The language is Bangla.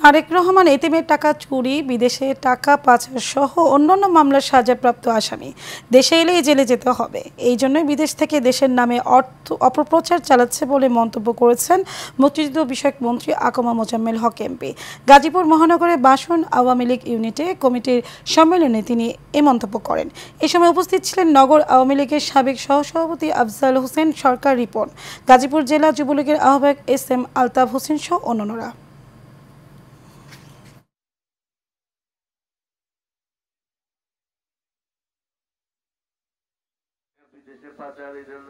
তারেক রহমান, এতিমের টাকা চুরি, বিদেশে টাকা পাচার সহ অন্যান্য মামলার সাজাপ্রাপ্ত আসামি। দেশে এলেই জেলে যেতে হবে। এই জন্যই বিদেশ থেকে দেশের নামে অর্থ অপপ্রচার চালাচ্ছে বলে মন্তব্য করেছেন মুক্তিযুদ্ধ বিষয়ক মন্ত্রী আকমা মোজাম্মেল হক এমপি গাজীপুর মহানগরে বাসন আওয়ামী লীগ ইউনিটে কমিটির সম্মেলনে তিনি এ মন্তব্য করেন। এ সময় উপস্থিত ছিলেন নগর আওয়ামী লীগের সাবেক সহসভাপতি আফজাল হোসেন সরকার রিপন। গাজীপুর জেলা যুবলীগের আহ্বায়ক এস এম আলতাফ হোসেন সহ অন্যান্যরা বিদেশে পাচারের জন্য